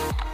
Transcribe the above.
you